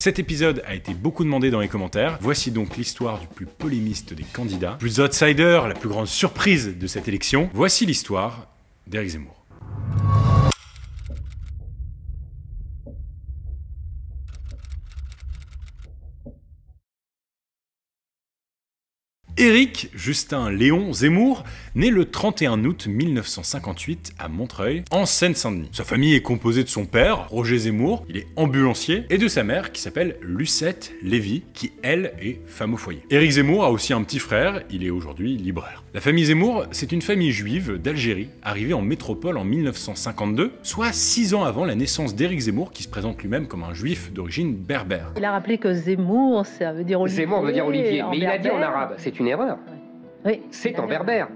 Cet épisode a été beaucoup demandé dans les commentaires. Voici donc l'histoire du plus polémiste des candidats, plus outsider, la plus grande surprise de cette élection. Voici l'histoire d'Éric Zemmour. Éric Justin Léon Zemmour, né le 31 août 1958 à Montreuil, en Seine-Saint-Denis. Sa famille est composée de son père, Roger Zemmour, il est ambulancier, et de sa mère qui s'appelle Lucette Lévy, qui elle est femme au foyer. Éric Zemmour a aussi un petit frère, il est aujourd'hui libraire. La famille Zemmour, c'est une famille juive d'Algérie, arrivée en métropole en 1952, soit six ans avant la naissance d'Éric Zemmour, qui se présente lui-même comme un juif d'origine berbère. Il a rappelé que Zemmour, ça veut dire Olivier. Zemmour veut dire Olivier, mais il a dit en arabe. C'est une erreur. Oui. C'est en berbère.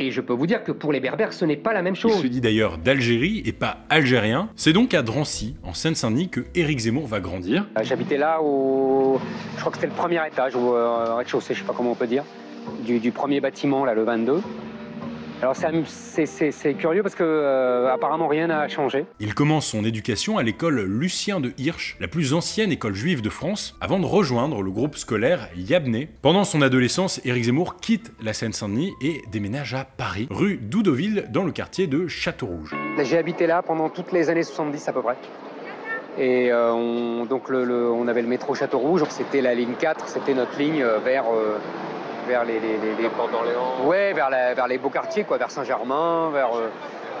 Et je peux vous dire que pour les berbères, ce n'est pas la même Il chose. se dit d'ailleurs d'Algérie et pas algérien. C'est donc à Drancy, en Seine-Saint-Denis, que Éric Zemmour va grandir. Euh, J'habitais là au. Je crois que c'était le premier étage, ou euh, rez-de-chaussée, je sais pas comment on peut dire, du, du premier bâtiment, là, le 22. Alors c'est curieux parce que euh, apparemment rien n'a changé. Il commence son éducation à l'école Lucien de Hirsch, la plus ancienne école juive de France, avant de rejoindre le groupe scolaire Yabné. Pendant son adolescence, Éric Zemmour quitte la Seine-Saint-Denis et déménage à Paris, rue Doudoville, dans le quartier de Châteaurouge. J'ai habité là pendant toutes les années 70 à peu près. Et euh, on, donc le, le- on avait le métro Château Rouge, c'était la ligne 4, c'était notre ligne euh, vers, euh, vers les, les, les, les- Ouais, vers, la- vers les beaux quartiers, quoi, vers Saint-Germain, vers. euh,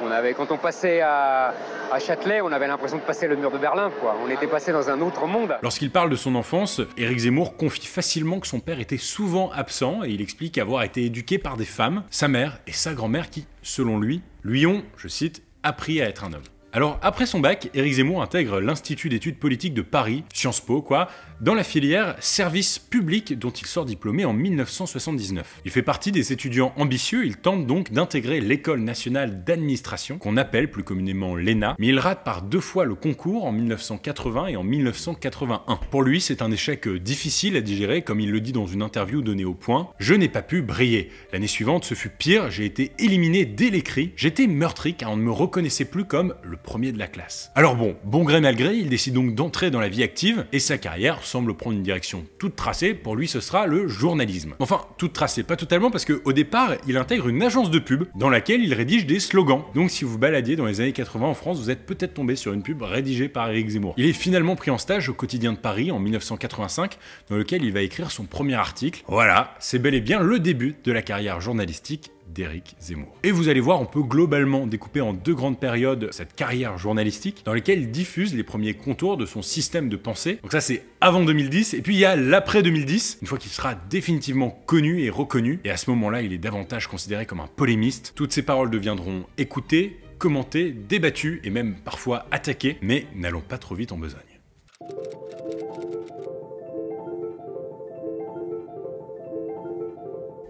on avait, quand on passait à, à Châtelet, on avait l'impression de passer le mur de Berlin, quoi. On était passé dans un autre monde. Lorsqu'il parle de son enfance, Éric Zemmour confie facilement que son père était souvent absent et il explique avoir été éduqué par des femmes, sa mère et sa grand-mère qui, selon lui, lui ont, je cite, appris à être un homme. Alors, après son bac, Éric Zemmour intègre l'Institut d'études politiques de Paris, Sciences Po, quoi, dans la filière service public dont il sort diplômé en 1979. Il fait partie des étudiants ambitieux, il tente donc d'intégrer l'école nationale d'administration, qu'on appelle plus communément l'ENA, mais il rate par deux fois le concours en 1980 et en 1981. Pour lui, c'est un échec difficile à digérer, comme il le dit dans une interview donnée au point. Je n'ai pas pu briller. L'année suivante, ce fut pire, j'ai été éliminé dès l'écrit. J'étais meurtri car on ne me reconnaissait plus comme le premier de la classe. Alors bon, bon gré mal gré, il décide donc d'entrer dans la vie active et sa carrière semble prendre une direction toute tracée. Pour lui, ce sera le journalisme. Enfin, toute tracée, pas totalement parce qu'au départ, il intègre une agence de pub dans laquelle il rédige des slogans. Donc si vous baladiez dans les années 80 en France, vous êtes peut-être tombé sur une pub rédigée par Éric Zemmour. Il est finalement pris en stage au quotidien de Paris en 1985, dans lequel il va écrire son premier article. Voilà, c'est bel et bien le début de la carrière journalistique d'Éric Zemmour. Et vous allez voir, on peut globalement découper en deux grandes périodes cette carrière journalistique dans lesquelles il diffuse les premiers contours de son système de pensée. Donc ça c'est avant 2010 et puis il y a l'après 2010, une fois qu'il sera définitivement connu et reconnu et à ce moment-là, il est davantage considéré comme un polémiste. Toutes ses paroles deviendront écoutées, commentées, débattues et même parfois attaquées, mais n'allons pas trop vite en besogne.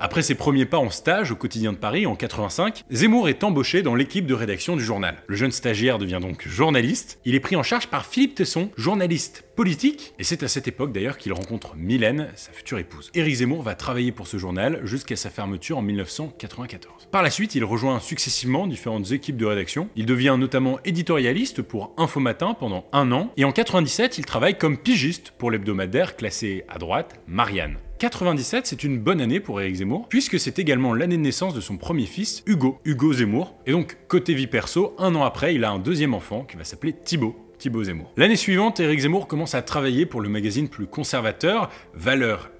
Après ses premiers pas en stage au quotidien de Paris en 85, Zemmour est embauché dans l'équipe de rédaction du journal. Le jeune stagiaire devient donc journaliste. Il est pris en charge par Philippe Tesson, journaliste politique, et c'est à cette époque d'ailleurs qu'il rencontre Mylène, sa future épouse. Éric Zemmour va travailler pour ce journal jusqu'à sa fermeture en 1994. Par la suite, il rejoint successivement différentes équipes de rédaction. Il devient notamment éditorialiste pour Info Matin pendant un an, et en 97, il travaille comme pigiste pour l'hebdomadaire classé à droite Marianne. 97, c'est une bonne année pour Éric Zemmour, puisque c'est également l'année de naissance de son premier fils, Hugo, Hugo Zemmour. Et donc, côté vie perso, un an après, il a un deuxième enfant qui va s'appeler Thibaut. Thibaut Zemmour. L'année suivante, Éric Zemmour commence à travailler pour le magazine plus conservateur, Valeurs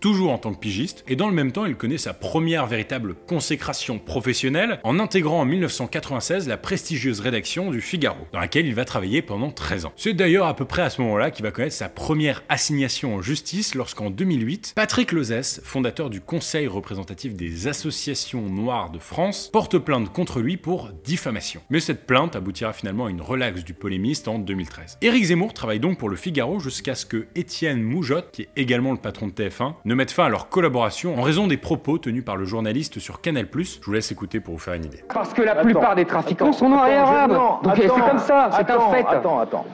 Toujours en tant que pigiste, et dans le même temps, il connaît sa première véritable consécration professionnelle en intégrant en 1996 la prestigieuse rédaction du Figaro, dans laquelle il va travailler pendant 13 ans. C'est d'ailleurs à peu près à ce moment-là qu'il va connaître sa première assignation en justice lorsqu'en 2008, Patrick Lozès, fondateur du Conseil représentatif des associations noires de France, porte plainte contre lui pour diffamation. Mais cette plainte aboutira finalement à une relaxe du polémiste en 2013. Éric Zemmour travaille donc pour le Figaro jusqu'à ce que Étienne Moujotte, qui est également le patron de TF1 TF1 ne mettent fin à leur collaboration en raison des propos tenus par le journaliste sur Canal+. Je vous laisse écouter pour vous faire une idée. Parce que la plupart des trafiquants sont noirs et arabes. Donc c'est comme ça, c'est un fait. Attends, attends.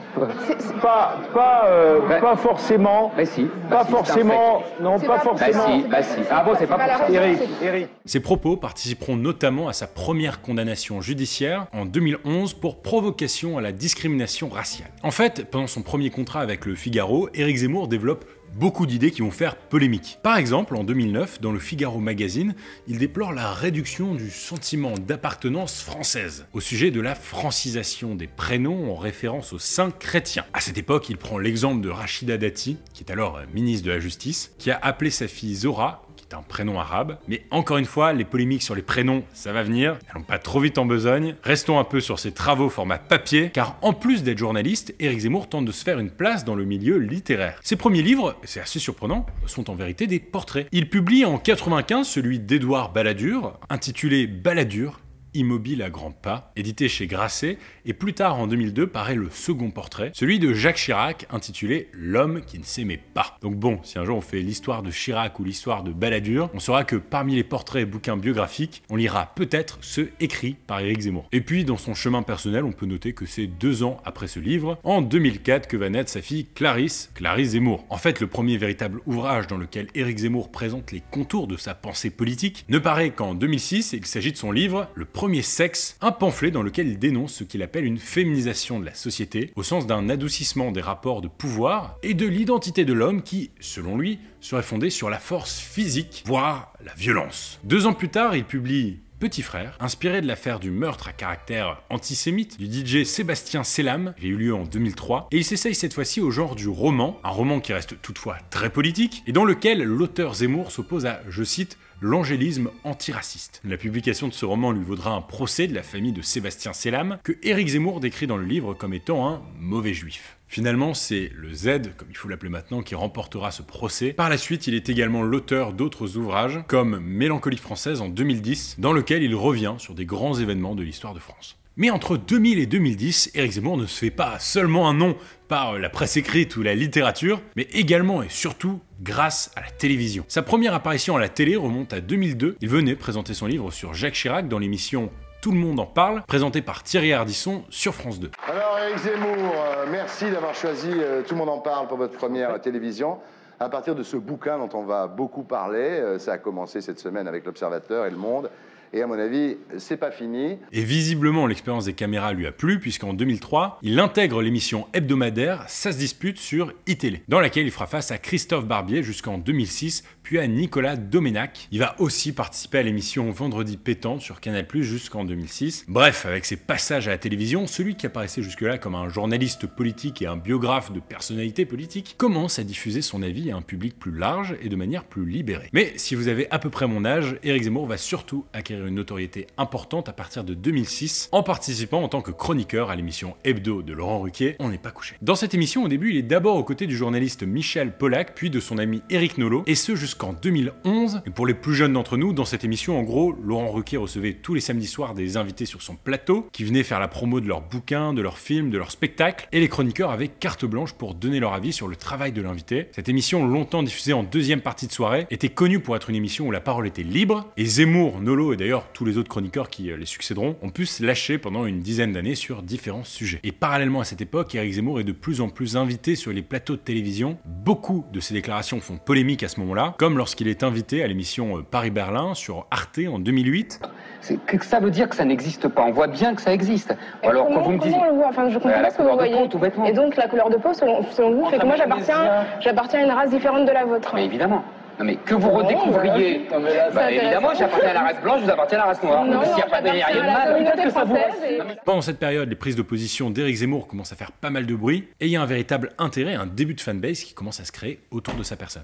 Pas, pas, euh, Bah- pas forcément. Bah si. Pas Bah si, un forcément. Non, pas pas- forcément. Bah si, bah si. Ah bon, c'est pas pas pour. Eric, Eric. Ces propos participeront notamment à sa première condamnation judiciaire en 2011 pour provocation à la discrimination raciale. En fait, pendant son premier contrat avec le Figaro, Éric Zemmour développe beaucoup d'idées qui vont faire polémique. Par exemple, en 2009, dans le Figaro Magazine, il déplore la réduction du sentiment d'appartenance française au sujet de la francisation des prénoms en référence aux saints chrétiens. À cette époque, il prend l'exemple de Rachida Dati, qui est alors ministre de la Justice, qui a appelé sa fille Zora un prénom arabe. Mais encore une fois, les polémiques sur les prénoms, ça va venir. N'allons pas trop vite en besogne. Restons un peu sur ses travaux format papier, car en plus d'être journaliste, Éric Zemmour tente de se faire une place dans le milieu littéraire. Ses premiers livres, c'est assez surprenant, sont en vérité des portraits. Il publie en 95 celui d'Édouard Balladur, intitulé Balladur, Immobile à grands pas, édité chez Grasset, et plus tard en 2002 paraît le second portrait, celui de Jacques Chirac, intitulé L'homme qui ne s'aimait pas. Donc bon, si un jour on fait l'histoire de Chirac ou l'histoire de Balladur, on saura que parmi les portraits et bouquins biographiques, on lira peut-être ceux écrits par Éric Zemmour. Et puis dans son chemin personnel, on peut noter que c'est deux ans après ce livre, en 2004, que va naître sa fille Clarisse, Clarisse Zemmour. En fait, le premier véritable ouvrage dans lequel Éric Zemmour présente les contours de sa pensée politique ne paraît qu'en 2006, et il s'agit de son livre Le sexe, un pamphlet dans lequel il dénonce ce qu'il appelle une féminisation de la société, au sens d'un adoucissement des rapports de pouvoir et de l'identité de l'homme qui, selon lui, serait fondée sur la force physique, voire la violence. Deux ans plus tard, il publie Petit Frère, inspiré de l'affaire du meurtre à caractère antisémite du DJ Sébastien Selam, qui a eu lieu en 2003, et il s'essaye cette fois-ci au genre du roman, un roman qui reste toutefois très politique, et dans lequel l'auteur Zemmour s'oppose à, je cite, l'angélisme antiraciste. La publication de ce roman lui vaudra un procès de la famille de Sébastien Selam, que Éric Zemmour décrit dans le livre comme étant un mauvais juif. Finalement, c'est le Z, comme il faut l'appeler maintenant, qui remportera ce procès. Par la suite, il est également l'auteur d'autres ouvrages, comme Mélancolie française en 2010, dans lequel il revient sur des grands événements de l'histoire de France. Mais entre 2000 et 2010, Éric Zemmour ne se fait pas seulement un nom par la presse écrite ou la littérature, mais également et surtout grâce à la télévision. Sa première apparition à la télé remonte à 2002. Il venait présenter son livre sur Jacques Chirac dans l'émission Tout le monde en parle, présentée par Thierry Ardisson sur France 2. Alors, Eric Zemmour, euh, merci d'avoir choisi euh, Tout le monde en parle pour votre première euh, télévision. À partir de ce bouquin dont on va beaucoup parler, euh, ça a commencé cette semaine avec l'Observateur et Le Monde. Et à mon avis, c'est pas fini. Et visiblement, l'expérience des caméras lui a plu, puisqu'en 2003, il intègre l'émission hebdomadaire Ça se dispute sur iTélé, dans laquelle il fera face à Christophe Barbier jusqu'en 2006, puis à Nicolas Doménac. Il va aussi participer à l'émission Vendredi pétante sur Canal+, jusqu'en 2006. Bref, avec ses passages à la télévision, celui qui apparaissait jusque-là comme un journaliste politique et un biographe de personnalité politique commence à diffuser son avis à un public plus large et de manière plus libérée. Mais si vous avez à peu près mon âge, Éric Zemmour va surtout acquérir une notoriété importante à partir de 2006 en participant en tant que chroniqueur à l'émission Hebdo de Laurent Ruquier, On n'est pas couché. Dans cette émission, au début, il est d'abord aux côtés du journaliste Michel Pollack, puis de son ami Éric Nolot, et ce jusqu'en 2011. Et pour les plus jeunes d'entre nous, dans cette émission, en gros, Laurent Ruquier recevait tous les samedis soirs des invités sur son plateau qui venaient faire la promo de leurs bouquins, de leurs films, de leurs spectacles, et les chroniqueurs avaient carte blanche pour donner leur avis sur le travail de l'invité. Cette émission, longtemps diffusée en deuxième partie de soirée, était connue pour être une émission où la parole était libre, et Zemmour, Nolo et d'ailleurs tous les autres chroniqueurs qui euh, les succéderont ont pu se lâcher pendant une dizaine d'années sur différents sujets. Et parallèlement à cette époque, Éric Zemmour est de plus en plus invité sur les plateaux de télévision. Beaucoup de ses déclarations font polémique à ce moment-là, comme lorsqu'il est invité à l'émission euh, Paris-Berlin sur Arte en 2008. C'est que ça veut dire que ça n'existe pas. On voit bien que ça existe. Et Alors comment, quand vous me dites, comment on le voit Enfin, je comprends Bah, pas ce que vous voyez. peau, tout bêtement. Et donc la couleur de peau, selon, selon vous, fait que moi j'appartiens, j'appartiens à une race différente de la vôtre. mais évidemment. Non mais que vous redécouvriez, bah, évidemment, j'appartiens à la race blanche, vous appartenez à la race noire. Non, S'il n'y a pas de mal, que ça vous et- Pendant cette période, les prises de position d'Éric Zemmour commencent à faire pas mal de bruit, et il y a un véritable intérêt, un début de fanbase qui commence à se créer autour de sa personne.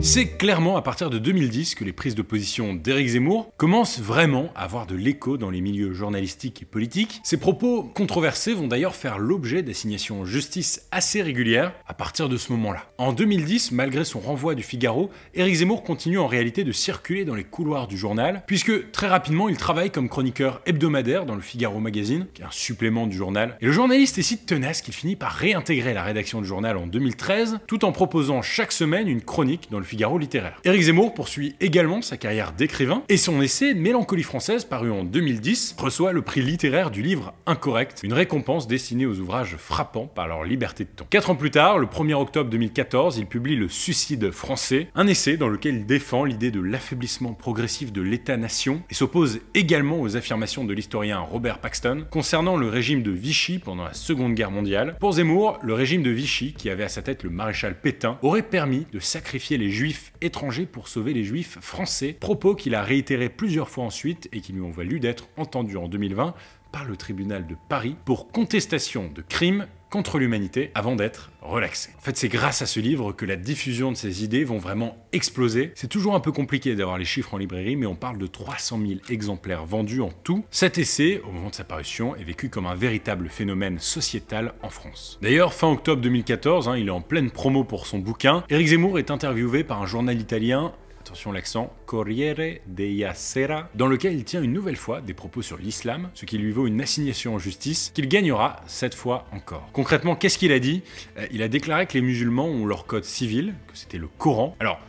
C'est clairement à partir de 2010 que les prises de position d'Éric Zemmour commencent vraiment à avoir de l'écho dans les milieux journalistiques et politiques. Ses propos controversés vont d'ailleurs faire l'objet d'assignations en justice assez régulières à partir de ce moment-là. En 2010, malgré son renvoi du Figaro, Éric Zemmour continue en réalité de circuler dans les couloirs du journal, puisque très rapidement il travaille comme chroniqueur hebdomadaire dans le Figaro Magazine, qui est un supplément du journal. Et le journaliste est si tenace qu'il finit par réintégrer la rédaction du journal en 2013, tout en proposant chaque semaine une chronique dans le Figaro littéraire. Éric Zemmour poursuit également sa carrière d'écrivain et son essai Mélancolie française, paru en 2010, reçoit le prix littéraire du livre Incorrect, une récompense destinée aux ouvrages frappants par leur liberté de ton. Quatre ans plus tard, le 1er octobre 2014, il publie Le Suicide français, un essai dans lequel il défend l'idée de l'affaiblissement progressif de l'État-nation et s'oppose également aux affirmations de l'historien Robert Paxton concernant le régime de Vichy pendant la Seconde Guerre mondiale. Pour Zemmour, le régime de Vichy, qui avait à sa tête le maréchal Pétain, aurait permis de sacrifier les juifs étrangers pour sauver les juifs français, propos qu'il a réitéré plusieurs fois ensuite et qui lui ont valu d'être entendu en 2020 par le tribunal de Paris pour contestation de crimes contre l'humanité avant d'être relaxé. En fait, c'est grâce à ce livre que la diffusion de ces idées vont vraiment exploser. C'est toujours un peu compliqué d'avoir les chiffres en librairie, mais on parle de 300 000 exemplaires vendus en tout. Cet essai, au moment de sa parution, est vécu comme un véritable phénomène sociétal en France. D'ailleurs, fin octobre 2014, hein, il est en pleine promo pour son bouquin. Éric Zemmour est interviewé par un journal italien attention l'accent, Corriere della Sera, dans lequel il tient une nouvelle fois des propos sur l'islam, ce qui lui vaut une assignation en justice, qu'il gagnera cette fois encore. Concrètement, qu'est-ce qu'il a dit? Euh, Il a déclaré que les musulmans ont leur code civil, que c'était le Coran. Alors,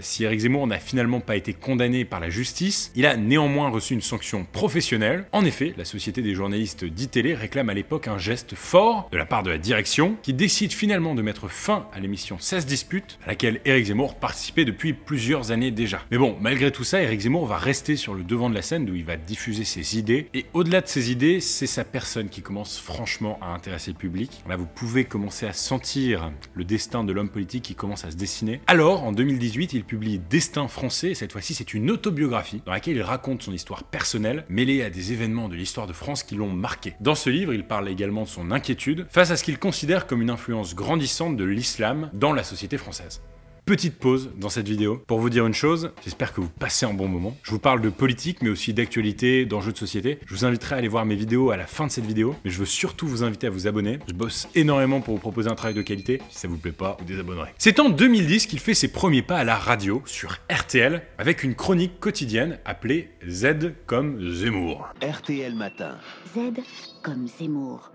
si Eric Zemmour n'a finalement pas été condamné par la justice, il a néanmoins reçu une sanction professionnelle. En effet, la Société des journalistes d'ITélé réclame à l'époque un geste fort de la part de la direction, qui décide finalement de mettre fin à l'émission 16 disputes, à laquelle Eric Zemmour participait depuis plusieurs années déjà. Mais bon, malgré tout ça, Eric Zemmour va rester sur le devant de la scène, où il va diffuser ses idées, et au-delà de ses idées, c'est sa personne qui commence franchement à intéresser le public. Là, vous pouvez commencer à sentir le destin de l'homme politique qui commence à se dessiner. Alors, en 2018, il publie Destin français, et cette fois-ci c'est une autobiographie dans laquelle il raconte son histoire personnelle, mêlée à des événements de l'histoire de France qui l'ont marqué. Dans ce livre, il parle également de son inquiétude face à ce qu'il considère comme une influence grandissante de l'islam dans la société française petite pause dans cette vidéo pour vous dire une chose. J'espère que vous passez un bon moment. Je vous parle de politique, mais aussi d'actualité, d'enjeux de société. Je vous inviterai à aller voir mes vidéos à la fin de cette vidéo, mais je veux surtout vous inviter à vous abonner. Je bosse énormément pour vous proposer un travail de qualité. Si ça vous plaît pas, vous désabonnerez. C'est en 2010 qu'il fait ses premiers pas à la radio sur RTL avec une chronique quotidienne appelée Z comme Zemmour. RTL Matin. Z comme Zemmour.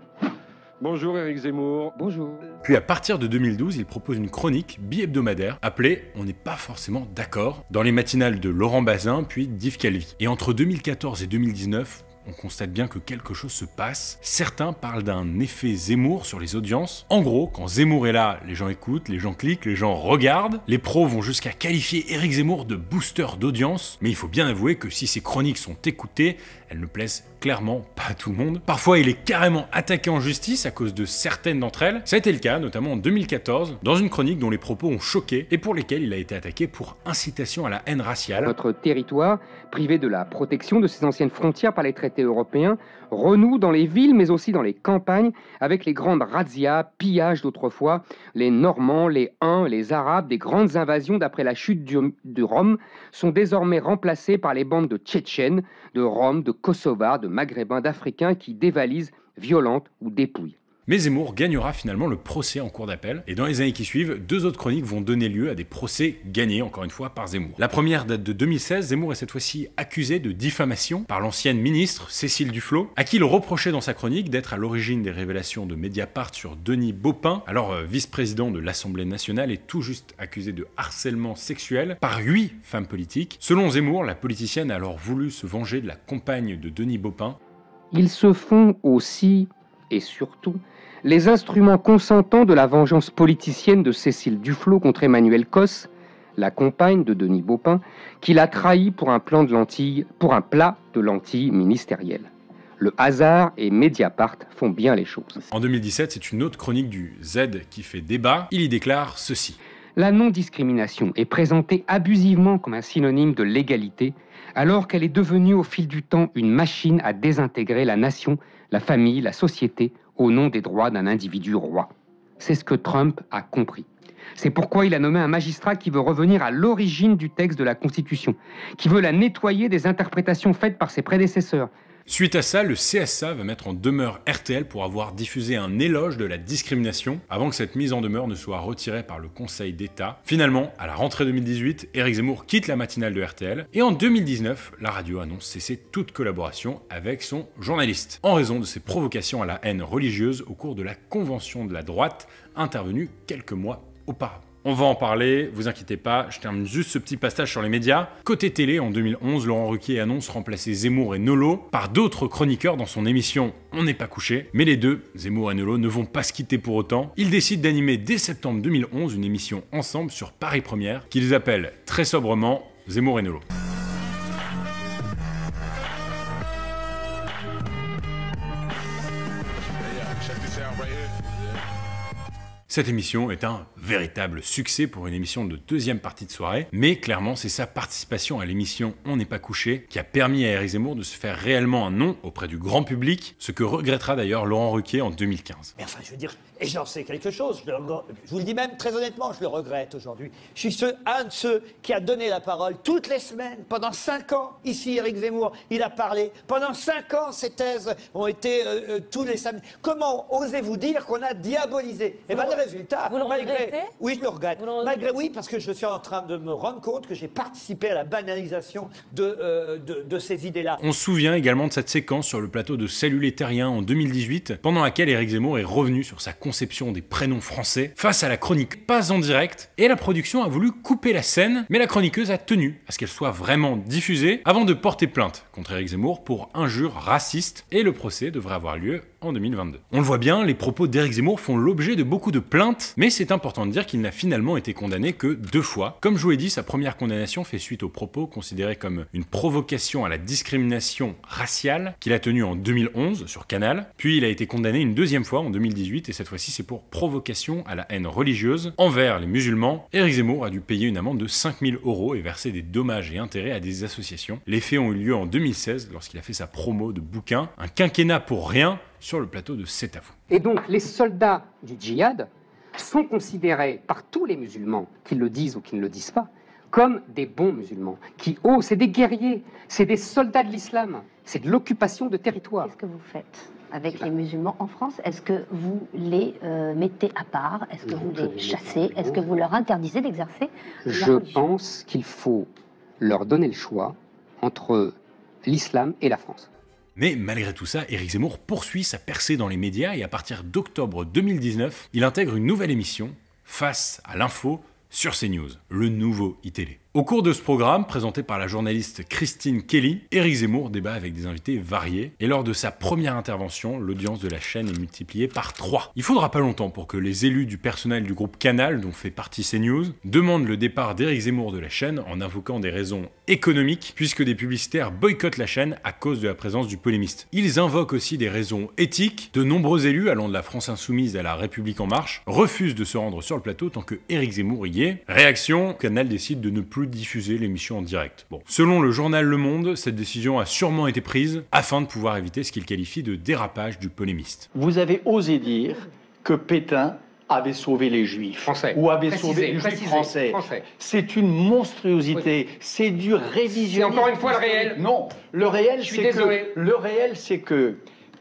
Bonjour Eric Zemmour. Bonjour. Puis à partir de 2012, il propose une chronique bi-hebdomadaire appelée On n'est pas forcément d'accord dans les matinales de Laurent Bazin puis d'Yves Calvi. Et entre 2014 et 2019, on constate bien que quelque chose se passe. Certains parlent d'un effet Zemmour sur les audiences. En gros, quand Zemmour est là, les gens écoutent, les gens cliquent, les gens regardent. Les pros vont jusqu'à qualifier Eric Zemmour de booster d'audience. Mais il faut bien avouer que si ces chroniques sont écoutées, elles ne plaisent clairement pas à tout le monde. Parfois, il est carrément attaqué en justice à cause de certaines d'entre elles. Ça a été le cas, notamment en 2014, dans une chronique dont les propos ont choqué et pour lesquels il a été attaqué pour incitation à la haine raciale. Notre territoire, privé de la protection de ses anciennes frontières par les traités européens, renoue dans les villes mais aussi dans les campagnes avec les grandes razzias, pillages d'autrefois, les Normands, les Huns, les Arabes, des grandes invasions d'après la chute du- Rome sont désormais remplacées par les bandes de Tchétchènes, de Roms, de Kosovars, de Maghrébins, d'Africains qui dévalisent, violentent ou dépouillent. Mais Zemmour gagnera finalement le procès en cours d'appel, et dans les années qui suivent, deux autres chroniques vont donner lieu à des procès gagnés, encore une fois, par Zemmour. La première date de 2016, Zemmour est cette fois-ci accusé de diffamation par l'ancienne ministre Cécile Duflot, à qui il reprochait dans sa chronique d'être à l'origine des révélations de Mediapart sur Denis Baupin, alors euh, vice-président de l'Assemblée nationale et tout juste accusé de harcèlement sexuel par huit femmes politiques. Selon Zemmour, la politicienne a alors voulu se venger de la compagne de Denis Baupin, Ils se font aussi, et surtout, les instruments consentants de la vengeance politicienne de Cécile Duflot contre Emmanuel Cos, la compagne de Denis Baupin, qui l'a trahi pour un plan de lentilles, pour un plat de lentilles ministérielles. Le hasard et Mediapart font bien les choses. En 2017, c'est une autre chronique du Z qui fait débat. Il y déclare ceci. La non-discrimination est présentée abusivement comme un synonyme de l'égalité, alors qu'elle est devenue au fil du temps une machine à désintégrer la nation, la famille, la société, au nom des droits d'un individu roi. C'est ce que Trump a compris. C'est pourquoi il a nommé un magistrat qui veut revenir à l'origine du texte de la Constitution, qui veut la nettoyer des interprétations faites par ses prédécesseurs, Suite à ça, le CSA va mettre en demeure RTL pour avoir diffusé un éloge de la discrimination avant que cette mise en demeure ne soit retirée par le Conseil d'État. Finalement, à la rentrée 2018, Éric Zemmour quitte la matinale de RTL et en 2019, la radio annonce cesser toute collaboration avec son journaliste en raison de ses provocations à la haine religieuse au cours de la convention de la droite intervenue quelques mois auparavant. On va en parler, vous inquiétez pas, je termine juste ce petit passage sur les médias. Côté télé, en 2011, Laurent Ruquier annonce remplacer Zemmour et Nolo par d'autres chroniqueurs dans son émission On n'est pas couché. Mais les deux, Zemmour et Nolo, ne vont pas se quitter pour autant. Ils décident d'animer dès septembre 2011 une émission ensemble sur Paris Première qu'ils appellent très sobrement Zemmour et Nolo. Cette émission est un véritable succès pour une émission de deuxième partie de soirée, mais clairement c'est sa participation à l'émission On n'est pas couché qui a permis à Eric Zemmour de se faire réellement un nom auprès du grand public, ce que regrettera d'ailleurs Laurent Ruquier en 2015. Mais enfin, je veux dire, et j'en sais quelque chose, je, vous le dis même très honnêtement, je le regrette aujourd'hui. Je suis un de ceux qui a donné la parole toutes les semaines, pendant cinq ans, ici Eric Zemmour, il a parlé, pendant cinq ans ses thèses ont été euh, euh, tous les samedis. Comment osez-vous dire qu'on a diabolisé? Eh bien, résultat. Vous le malgré, Oui, je le regrette. Malgré, oui, parce que je suis en train de me rendre compte que j'ai participé à la banalisation de, euh, de, ces idées-là. On se souvient également de cette séquence sur le plateau de Salut les Terriens en 2018, pendant laquelle Éric Zemmour est revenu sur sa des prénoms français face à la chronique pas en direct, et la production a voulu couper la scène, mais la chroniqueuse a tenu à ce qu'elle soit vraiment diffusée avant de porter plainte contre Éric Zemmour pour injures racistes, et le procès devrait avoir lieu en 2022. On le voit bien, les propos d'Éric Zemmour font l'objet de beaucoup de plaintes, mais c'est important de dire qu'il n'a finalement été condamné que deux fois. Comme je vous l'ai dit, sa première condamnation fait suite aux propos considérés comme une provocation à la discrimination raciale qu'il a tenu en 2011 sur Canal, puis il a été condamné une deuxième fois en 2018, et cette fois-ci c'est pour provocation à la haine religieuse envers les musulmans. Éric Zemmour a dû payer une amende de 5000 euros et verser des dommages et intérêts à des associations. Les faits ont eu lieu en 2016 lorsqu'il a fait sa promo de bouquin, un quinquennat pour rien, sur le plateau de C'est à vous. Et donc les soldats du djihad sont considérés par tous les musulmans, qu'ils le disent ou qu'ils ne le disent pas, comme des bons musulmans, qui, oh, c'est des guerriers, c'est des soldats de l'islam, c'est de l'occupation de territoire. Qu'est-ce que vous faites avec les musulmans en France? Est-ce que vous les euh, mettez à part? Est-ce que vous les chassez? Est-ce que vous leur interdisez d'exercer Je pense qu'il faut leur donner le choix entre l'islam et la France. Mais malgré tout ça, Éric Zemmour poursuit sa percée dans les médias et à partir d'octobre 2019, il intègre une nouvelle émission, Face à l'info, sur CNews, le nouveau iTélé. Au cours de ce programme, présenté par la journaliste Christine Kelly, Éric Zemmour débat avec des invités variés, et lors de sa première intervention, l'audience de la chaîne est multipliée par 3. Il faudra pas longtemps pour que les élus du personnel du groupe Canal, dont fait partie CNews, demandent le départ d'Éric Zemmour de la chaîne en invoquant des raisons économiques, puisque des publicitaires boycottent la chaîne à cause de la présence du polémiste. Ils invoquent aussi des raisons éthiques. De nombreux élus, allant de la France Insoumise à la République En Marche, refusent de se rendre sur le plateau tant que Éric Zemmour y est. Réaction, Canal décide de ne plus diffuser l'émission en direct. Bon, selon le journal Le Monde, cette décision a sûrement été prise afin de pouvoir éviter ce qu'il qualifie de dérapage du polémiste. Vous avez osé dire que Pétain avait sauvé les juifs français. ou avait sauvé les juifs français. C'est une monstruosité, c'est du révisionnisme. C'est encore une fois le réel. Non, le réel c'est que le réel c'est que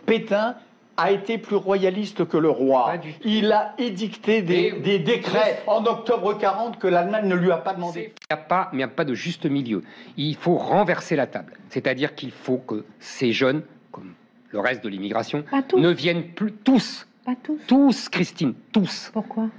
Pétain a été plus royaliste que le roi. Il a édicté des, décrets en octobre 40 que l'Allemagne ne lui a pas demandé. Il n'y a pas, mais il n'y a pas de juste milieu. Il faut renverser la table. C'est-à-dire qu'il faut que ces jeunes, comme le reste de l'immigration, ne viennent plus tous. Pas tous. Tous, Christine, tous. Pourquoi?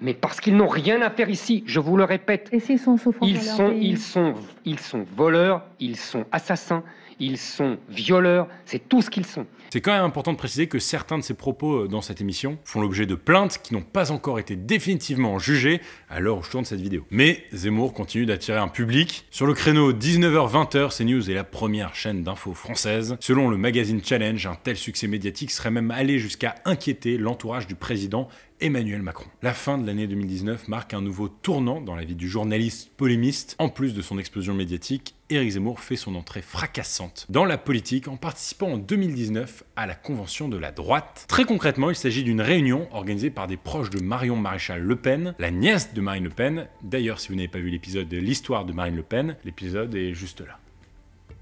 Mais parce qu'ils n'ont rien à faire ici, je vous le répète. Et s'ils sont souffrants ils sont, ils sont, ils sont voleurs, ils sont assassins, ils sont violeurs, c'est tout ce qu'ils sont. C'est quand même important de préciser que certains de ces propos euh, dans cette émission font l'objet de plaintes qui n'ont pas encore été définitivement jugées à l'heure où je tourne cette vidéo. Mais Zemmour continue d'attirer un public. Sur le créneau 19h-20h, CNews est la première chaîne d'infos française. Selon le magazine Challenge, un tel succès médiatique serait même allé jusqu'à inquiéter l'entourage du président Emmanuel Macron. La fin de l'année 2019 marque un nouveau tournant dans la vie du journaliste polémiste. En plus de son explosion médiatique, Éric Zemmour fait son entrée fracassante dans la politique en participant en 2019 à la convention de la droite. Très concrètement, il s'agit d'une réunion organisée par des proches de Marion Maréchal Le Pen, la nièce de Marine Le Pen. D'ailleurs, si vous n'avez pas vu l'épisode de l'histoire de Marine Le Pen, l'épisode est juste là.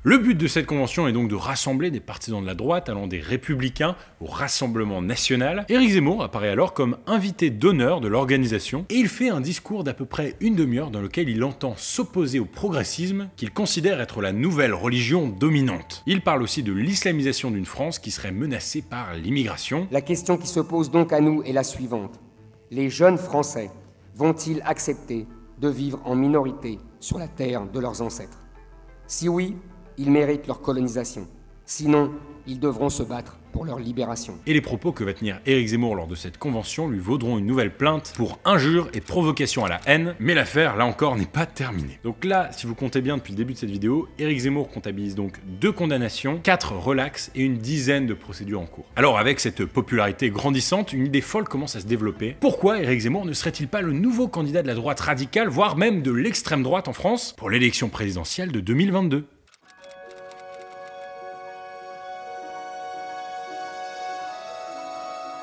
Le but de cette convention est donc de rassembler des partisans de la droite allant des républicains au Rassemblement national. Éric Zemmour apparaît alors comme invité d'honneur de l'organisation et il fait un discours d'à peu près une demi-heure dans lequel il entend s'opposer au progressisme qu'il considère être la nouvelle religion dominante. Il parle aussi de l'islamisation d'une France qui serait menacée par l'immigration. La question qui se pose donc à nous est la suivante. Les jeunes Français vont-ils accepter de vivre en minorité sur la terre de leurs ancêtres? Si oui, ils méritent leur colonisation. Sinon, ils devront se battre pour leur libération. Et les propos que va tenir Éric Zemmour lors de cette convention lui vaudront une nouvelle plainte pour injure et provocation à la haine, mais l'affaire, là encore, n'est pas terminée. Donc là, si vous comptez bien depuis le début de cette vidéo, Éric Zemmour comptabilise donc deux condamnations, quatre relax et une dizaine de procédures en cours. Alors avec cette popularité grandissante, une idée folle commence à se développer. Pourquoi Éric Zemmour ne serait-il pas le nouveau candidat de la droite radicale, voire même de l'extrême droite en France, pour l'élection présidentielle de 2022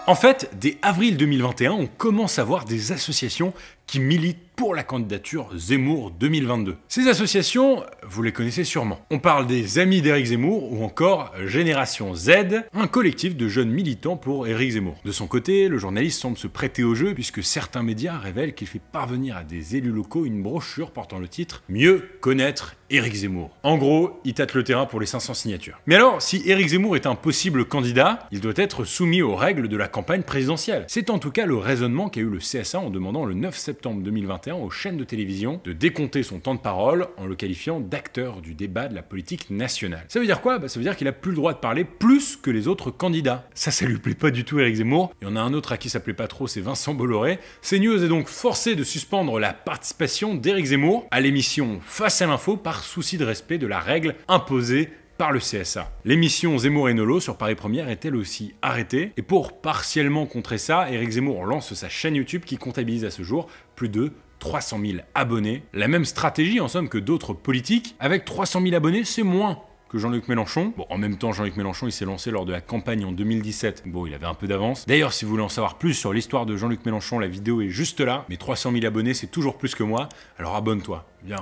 En fait, dès avril 2021, on commence à voir des associations qui militent pour la candidature Zemmour 2022. Ces associations, vous les connaissez sûrement. On parle des Amis d'Éric Zemmour ou encore Génération Z, un collectif de jeunes militants pour Éric Zemmour. De son côté, le journaliste semble se prêter au jeu puisque certains médias révèlent qu'il fait parvenir à des élus locaux une brochure portant le titre Mieux connaître Éric Zemmour. En gros, il tâte le terrain pour les 500 signatures. Mais alors, si Éric Zemmour est un possible candidat, il doit être soumis aux règles de la campagne présidentielle. C'est en tout cas le raisonnement qu'a eu le CSA en demandant le 9 septembre 2021 aux chaînes de télévision de décompter son temps de parole en le qualifiant d'acteur du débat de la politique nationale. Ça veut dire quoi? Bah, Ça veut dire qu'il a plus le droit de parler plus que les autres candidats. Ça, ça lui plaît pas du tout Éric Zemmour. Il y en a un autre à qui ça plaît pas trop, c'est Vincent Bolloré. CNews est donc forcé de suspendre la participation d'Éric Zemmour à l'émission Face à l'info par souci de respect de la règle imposée par le CSA. L'émission Zemmour et Nolo sur Paris Première est elle aussi arrêtée? Et pour partiellement contrer ça, Éric Zemmour lance sa chaîne YouTube qui comptabilise à ce jour plus de 300 000 abonnés. La même stratégie en somme que d'autres politiques. Avec 300 000 abonnés, c'est moins que Jean-Luc Mélenchon. Bon, en même temps, Jean-Luc Mélenchon, il s'est lancé lors de la campagne en 2017. Bon, il avait un peu d'avance. D'ailleurs, si vous voulez en savoir plus sur l'histoire de Jean-Luc Mélenchon, la vidéo est juste là. Mais 300 000 abonnés, c'est toujours plus que moi. Alors abonne-toi. Bien,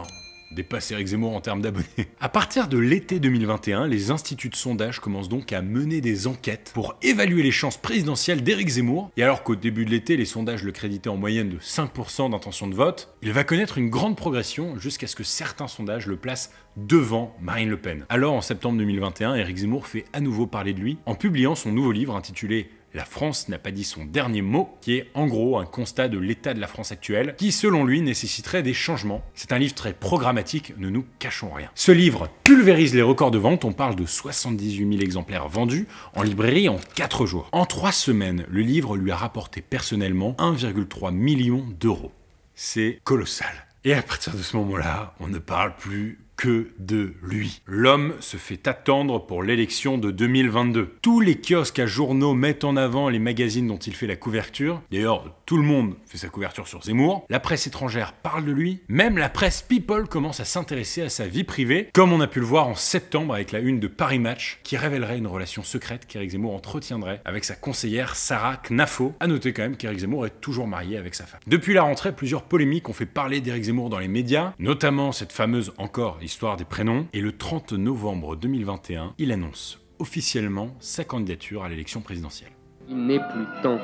dépasse Eric Zemmour en termes d'abonnés. À partir de l'été 2021, les instituts de sondage commencent donc à mener des enquêtes pour évaluer les chances présidentielles d'Éric Zemmour. Et alors qu'au début de l'été, les sondages le créditaient en moyenne de 5% d'intention de vote, il va connaître une grande progression jusqu'à ce que certains sondages le placent devant Marine Le Pen. Alors en septembre 2021, Éric Zemmour fait à nouveau parler de lui en publiant son nouveau livre intitulé la France n'a pas dit son dernier mot, qui est en gros un constat de l'état de la France actuelle, qui selon lui nécessiterait des changements. C'est un livre très programmatique, ne nous cachons rien. Ce livre pulvérise les records de vente, on parle de 78 000 exemplaires vendus en librairie en 4 jours. En 3 semaines, le livre lui a rapporté personnellement 1,3 million d'euros. C'est colossal. Et à partir de ce moment-là, on ne parle plus que de lui. L'homme se fait attendre pour l'élection de 2022. Tous les kiosques à journaux mettent en avant les magazines dont il fait la couverture. D'ailleurs, tout le monde fait sa couverture sur Zemmour. La presse étrangère parle de lui. Même la presse People commence à s'intéresser à sa vie privée, comme on a pu le voir en septembre avec la une de Paris Match, qui révélerait une relation secrète qu'Éric Zemmour entretiendrait avec sa conseillère Sarah Knafo. À noter quand même qu'Éric Zemmour est toujours marié avec sa femme. Depuis la rentrée, plusieurs polémiques ont fait parler d'Éric Zemmour dans les médias, notamment cette fameuse encore histoire des prénoms. Et le 30 novembre 2021, il annonce officiellement sa candidature à l'élection présidentielle. Il n'est plus temps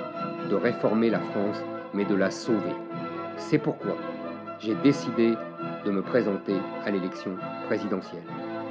de réformer la France, mais de la sauver. C'est pourquoi j'ai décidé de me présenter à l'élection présidentielle.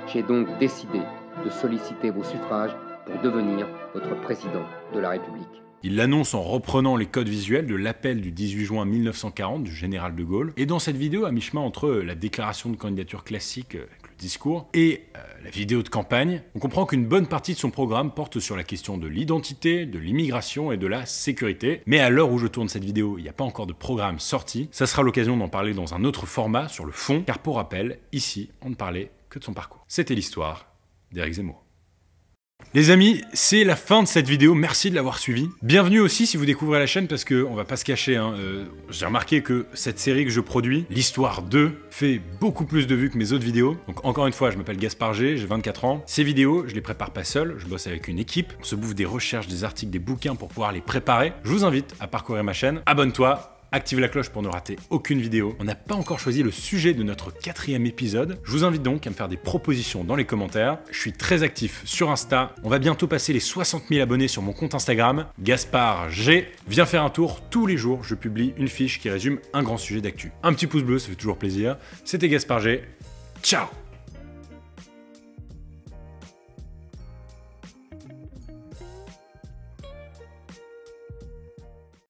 J'ai donc décidé de solliciter vos suffrages pour devenir votre président de la République. Il l'annonce en reprenant les codes visuels de l'appel du 18 juin 1940 du général de Gaulle. Et dans cette vidéo, à mi-chemin entre la déclaration de candidature classique euh, avec le discours et euh, la vidéo de campagne, on comprend qu'une bonne partie de son programme porte sur la question de l'identité, de l'immigration et de la sécurité. Mais à l'heure où je tourne cette vidéo, il n'y a pas encore de programme sorti. Ça sera l'occasion d'en parler dans un autre format sur le fond, car pour rappel, ici, on ne parlait que de son parcours. C'était l'histoire d'Éric Zemmour. Les amis, c'est la fin de cette vidéo, merci de l'avoir suivi. Bienvenue aussi si vous découvrez la chaîne parce que on va pas se cacher, hein, euh, j'ai remarqué que cette série que je produis, l'histoire 2, fait beaucoup plus de vues que mes autres vidéos. Donc encore une fois, je m'appelle Gaspard G, j'ai 24 ans. Ces vidéos, je les prépare pas seul, je bosse avec une équipe, on se bouffe des recherches, des articles, des bouquins pour pouvoir les préparer. Je vous invite à parcourir ma chaîne, abonne-toi, Active la cloche pour ne rater aucune vidéo. On n'a pas encore choisi le sujet de notre quatrième épisode. Je vous invite donc à me faire des propositions dans les commentaires. Je suis très actif sur Insta. On va bientôt passer les 60 000 abonnés sur mon compte Instagram, Gaspard G. Viens faire un tour tous les jours. Je publie une fiche qui résume un grand sujet d'actu. Un petit pouce bleu, ça fait toujours plaisir. C'était Gaspard G. Ciao